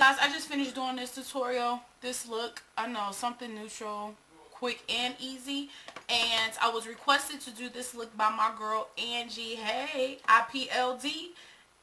guys, I just finished doing this tutorial, this look. I know, something neutral, quick and easy. And I was requested to do this look by my girl Angie. Hey, IPLD.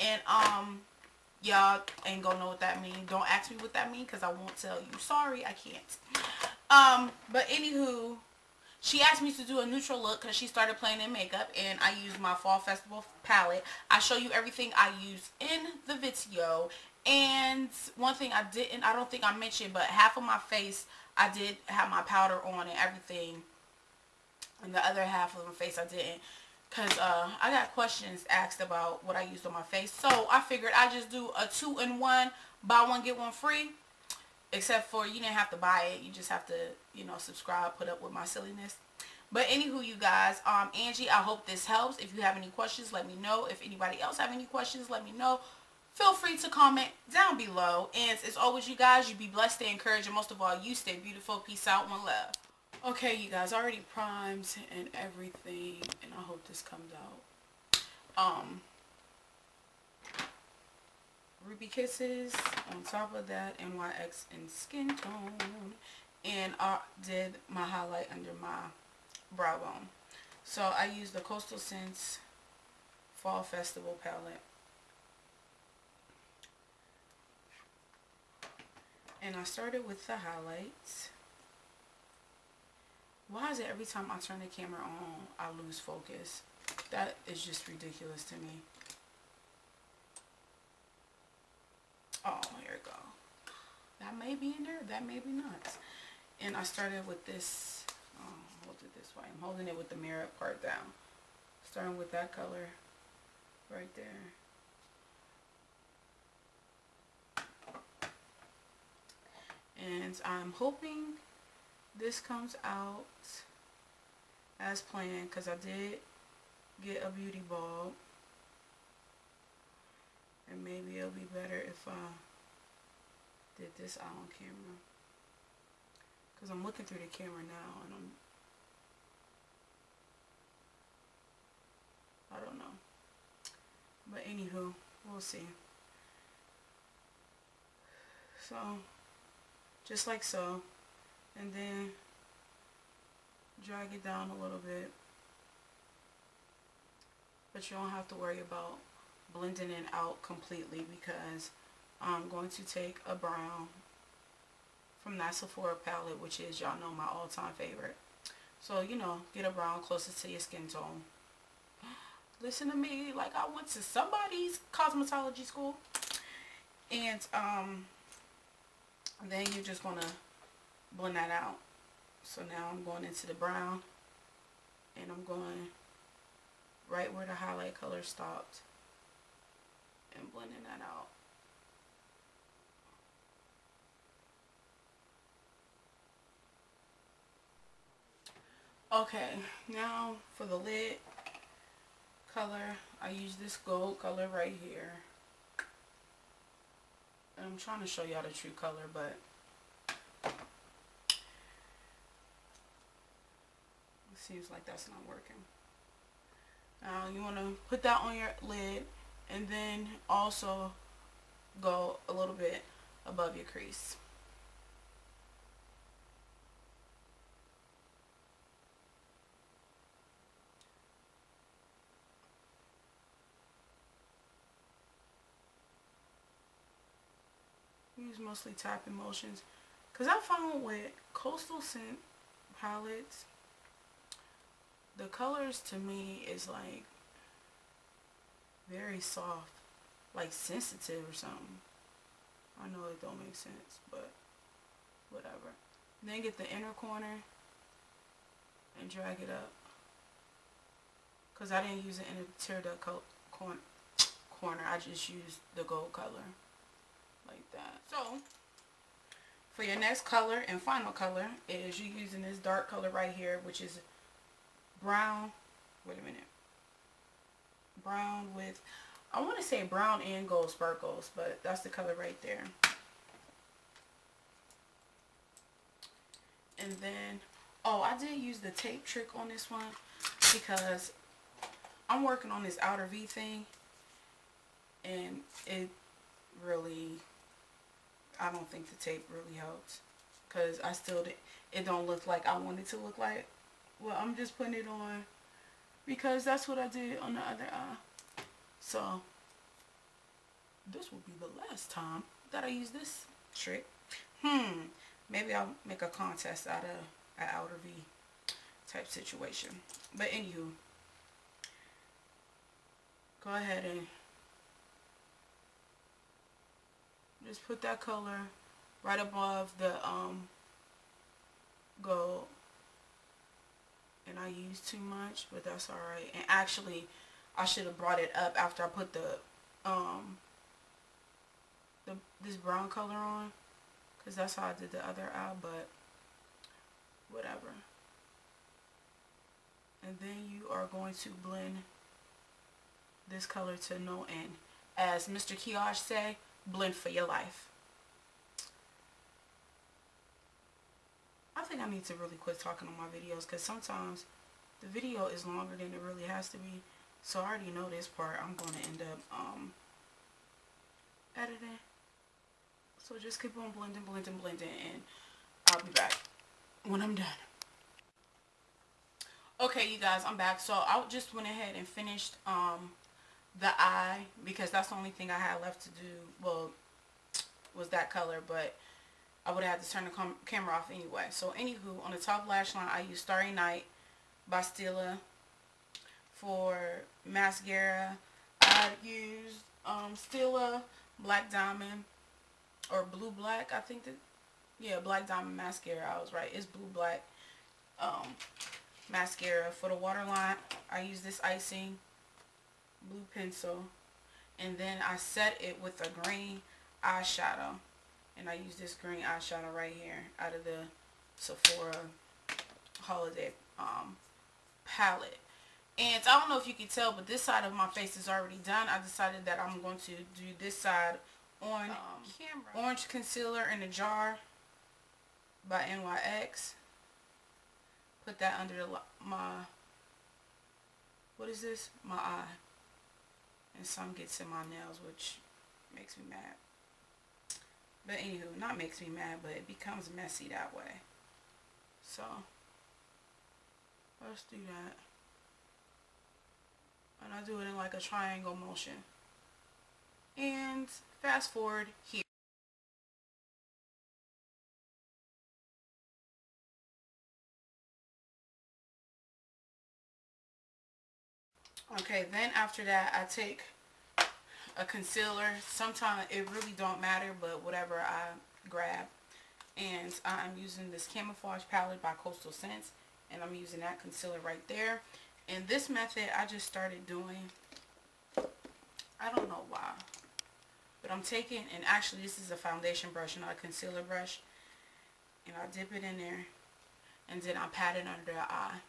And um, y'all ain't gonna know what that means. Don't ask me what that means because I won't tell you. Sorry, I can't. Um, but anywho, she asked me to do a neutral look because she started playing in makeup and I used my fall festival palette. I show you everything I use in the video and one thing I didn't, I don't think I mentioned, but half of my face, I did have my powder on and everything. And the other half of my face, I didn't. Because uh, I got questions asked about what I used on my face. So I figured I'd just do a two-in-one, buy one, get one free. Except for you didn't have to buy it. You just have to, you know, subscribe, put up with my silliness. But anywho, you guys, um, Angie, I hope this helps. If you have any questions, let me know. If anybody else have any questions, let me know feel free to comment down below. And as always, you guys, you be blessed, stay encouraged, and most of all, you stay beautiful. Peace out, one love. Okay, you guys, already primed and everything, and I hope this comes out. Um, Ruby Kisses, on top of that, NYX and Skin Tone, and I did my highlight under my brow bone. So I used the Coastal Scents Fall Festival palette. And I started with the highlights. Why is it every time I turn the camera on, I lose focus? That is just ridiculous to me. Oh, here we go. That may be in there. That may be not. And I started with this. Oh, hold it this way. I'm holding it with the mirror part down. Starting with that color right there. And I'm hoping this comes out as planned because I did get a beauty bulb and maybe it'll be better if I did this out on camera. Because I'm looking through the camera now and I'm I don't know. But anywho we'll see. So just like so. And then drag it down a little bit. But you don't have to worry about blending it out completely because I'm going to take a brown from that Sephora palette which is y'all know my all-time favorite. So you know get a brown closest to your skin tone. Listen to me like I went to somebody's cosmetology school and um then you're just going to blend that out. So now I'm going into the brown and I'm going right where the highlight color stopped and blending that out. Okay, now for the lid color, I use this gold color right here. I'm trying to show y'all the true color, but it seems like that's not working. Now you want to put that on your lid and then also go a little bit above your crease. Use mostly tapping motions. Because I found with Coastal Scent palettes, the colors to me is like very soft. Like sensitive or something. I know it don't make sense, but whatever. Then get the inner corner and drag it up. Because I didn't use it in the inner tear duct corner. I just used the gold color like that. So, for your next color and final color is you're using this dark color right here, which is brown. Wait a minute. Brown with, I want to say brown and gold sparkles, but that's the color right there. And then, oh, I did use the tape trick on this one because I'm working on this outer V thing and it really I don't think the tape really helped. Because I still it don't look like I want it to look like. Well I'm just putting it on because that's what I did on the other eye. So this will be the last time that I use this trick. Hmm maybe I'll make a contest out of an outer V type situation. But anywho go ahead and just put that color right above the um, gold. And I used too much but that's alright. And actually I should have brought it up after I put the um the this brown color on because that's how I did the other eye but whatever. And then you are going to blend this color to no end. As Mr. Kiosh say blend for your life I think I need to really quit talking on my videos because sometimes the video is longer than it really has to be. So I already know this part. I'm going to end up um, editing. So just keep on blending, blending, blending, and I'll be back when I'm done. Okay, you guys, I'm back. So I just went ahead and finished um, the eye because that's the only thing I had left to do. Well, was that color, but I would have had to turn the camera off anyway. So anywho, on the top lash line, I use Starry Night by Stila. For mascara, I used um, Stila Black Diamond or Blue Black, I think that, yeah, Black Diamond mascara, I was right, it's Blue Black um, mascara. For the waterline, I use this Icing Blue Pencil, and then I set it with a green eyeshadow. And I use this green eyeshadow right here out of the Sephora holiday um, palette. And I don't know if you can tell but this side of my face is already done. I decided that I'm going to do this side on um, camera. orange concealer in a jar by NYX put that under my what is this? My eye and some gets in my nails which makes me mad but anywho, not makes me mad, but it becomes messy that way. So, let's do that. And I do it in like a triangle motion. And fast forward here. Okay, then after that, I take a concealer. Sometimes it really don't matter, but whatever I grab. And I'm using this Camouflage palette by Coastal Scents. And I'm using that concealer right there. And this method I just started doing. I don't know why. But I'm taking, and actually this is a foundation brush, not a concealer brush. And I dip it in there. And then I pat it under the eye.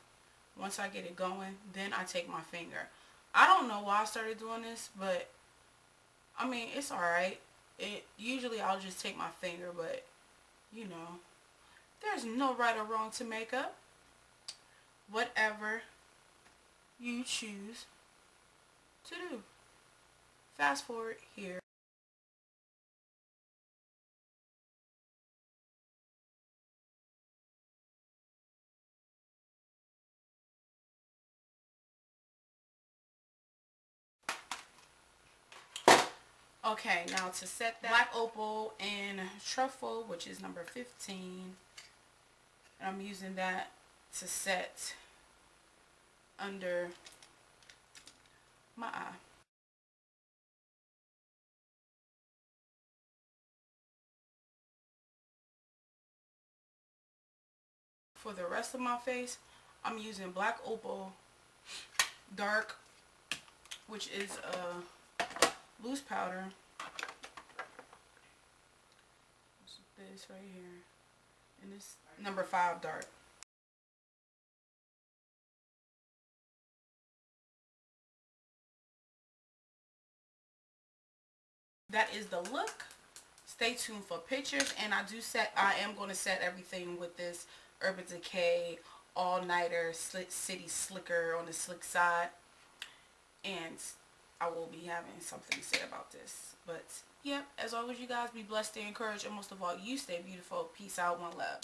Once I get it going, then I take my finger. I don't know why I started doing this, but I mean, it's alright. It Usually I'll just take my finger, but, you know, there's no right or wrong to makeup. Whatever you choose to do. Fast forward here. Okay, now to set that black opal and truffle, which is number 15. I'm using that to set under my eye. For the rest of my face, I'm using black opal dark, which is a loose powder. This right here. And this number five dark. That is the look. Stay tuned for pictures. And I do set, I am going to set everything with this Urban Decay All Nighter City Slicker on the slick side. And I will be having something to say about this. But, yep, as always, you guys be blessed, stay encouraged, and most of all, you stay beautiful. Peace out, one love.